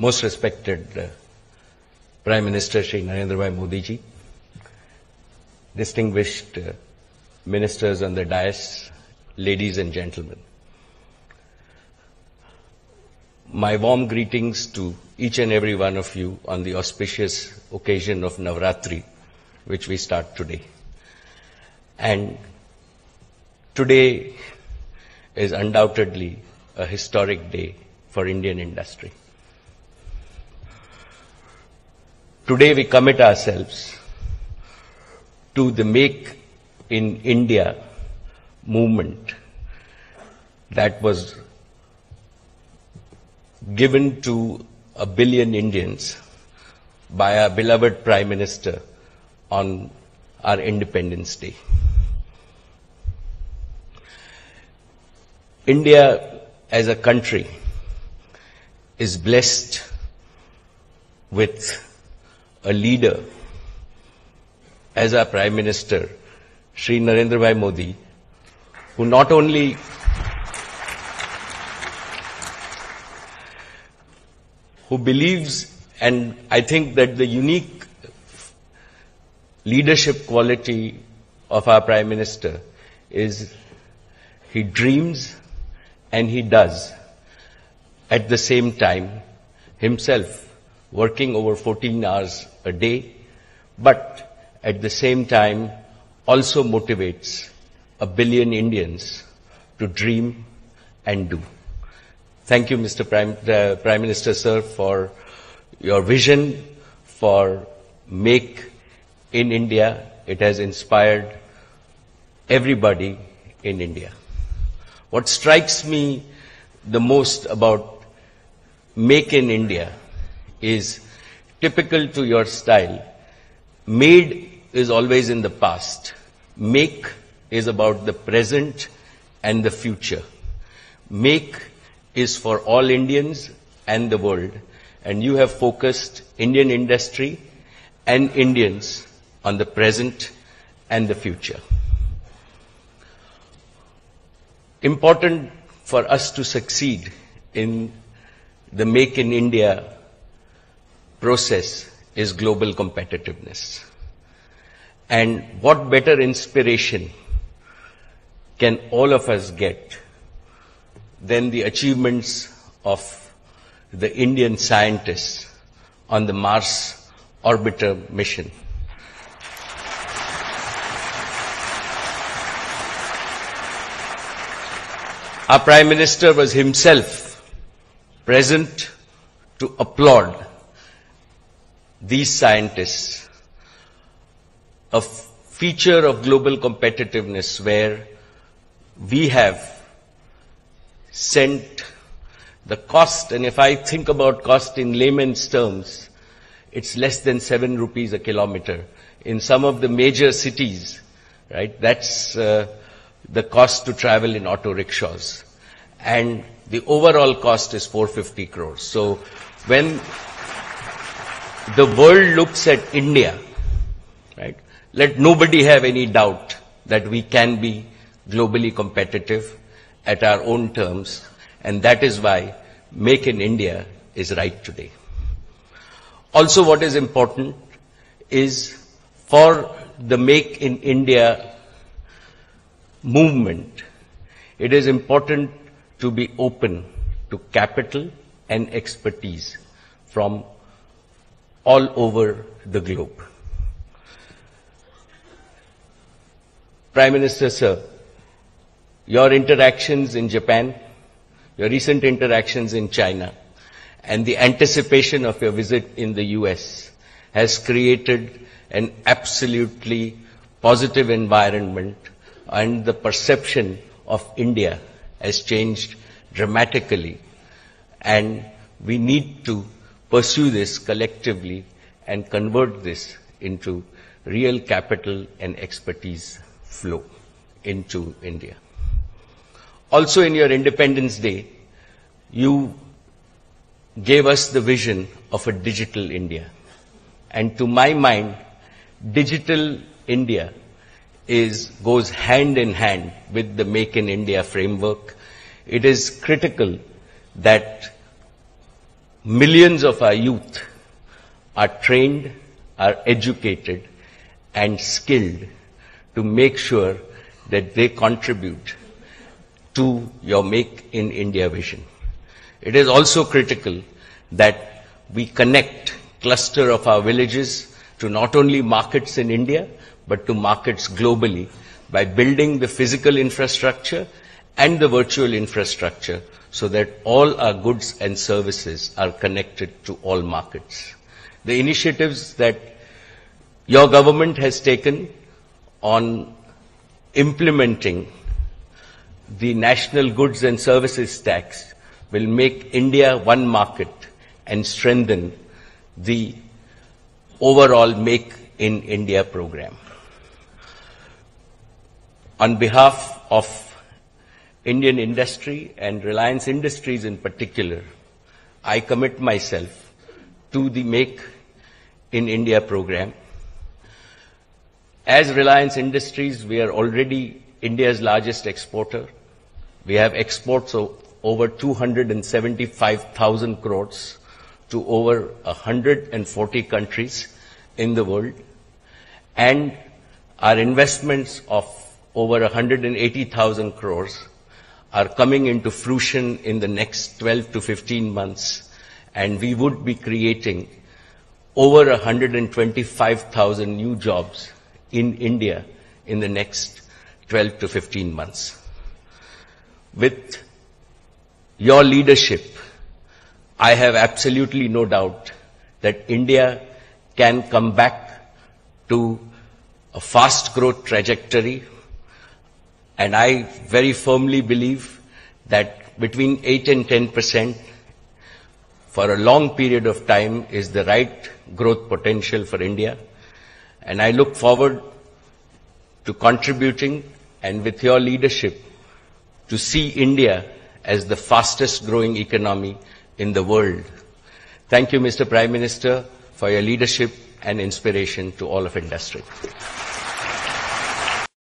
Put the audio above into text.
most respected uh, Prime Minister Shri Narendra Modi ji, distinguished uh, ministers on the dais, ladies and gentlemen. My warm greetings to each and every one of you on the auspicious occasion of Navratri, which we start today. And today is undoubtedly a historic day for Indian industry. Today we commit ourselves to the Make in India movement that was given to a billion Indians by our beloved Prime Minister on our Independence Day. India as a country is blessed with a leader as our Prime Minister, Sri Narendra Bhai Modi, who not only who believes, and I think that the unique leadership quality of our Prime Minister is he dreams and he does at the same time himself working over 14 hours a day, but at the same time also motivates a billion Indians to dream and do. Thank you, Mr. Prime, uh, Prime Minister, sir, for your vision for Make in India. It has inspired everybody in India. What strikes me the most about Make in India is typical to your style. Made is always in the past. Make is about the present and the future. Make is for all Indians and the world. And you have focused Indian industry and Indians on the present and the future. Important for us to succeed in the Make in India process is global competitiveness. And what better inspiration can all of us get than the achievements of the Indian scientists on the Mars orbiter mission? Our Prime Minister was himself present to applaud these scientists. A feature of global competitiveness where we have sent the cost, and if I think about cost in layman's terms, it's less than seven rupees a kilometer. In some of the major cities, right, that's uh, the cost to travel in auto rickshaws. And the overall cost is 450 crores. So when the world looks at India, right, let nobody have any doubt that we can be globally competitive at our own terms, and that is why Make in India is right today. Also what is important is for the Make in India movement, it is important to be open to capital and expertise from all over the globe. Prime Minister, sir, your interactions in Japan, your recent interactions in China, and the anticipation of your visit in the US has created an absolutely positive environment and the perception of India has changed dramatically and we need to pursue this collectively and convert this into real capital and expertise flow into India. Also in your Independence Day, you gave us the vision of a digital India. And to my mind, digital India is, goes hand in hand with the Make in India framework. It is critical that millions of our youth are trained, are educated, and skilled to make sure that they contribute to your Make in India vision. It is also critical that we connect cluster of our villages to not only markets in India, but to markets globally by building the physical infrastructure and the virtual infrastructure so that all our goods and services are connected to all markets. The initiatives that your government has taken on implementing the national goods and services tax will make India one market and strengthen the overall Make in India program. On behalf of Indian industry and Reliance Industries in particular, I commit myself to the Make in India program. As Reliance Industries, we are already India's largest exporter. We have exports of over 275,000 crores to over 140 countries in the world. And our investments of over 180,000 crores are coming into fruition in the next 12 to 15 months. And we would be creating over 125,000 new jobs in India in the next 12 to 15 months. With your leadership, I have absolutely no doubt that India can come back to a fast growth trajectory. And I very firmly believe that between 8 and 10 percent for a long period of time is the right growth potential for India. And I look forward to contributing and with your leadership to see India as the fastest growing economy in the world. Thank you, Mr. Prime Minister, for your leadership and inspiration to all of industry.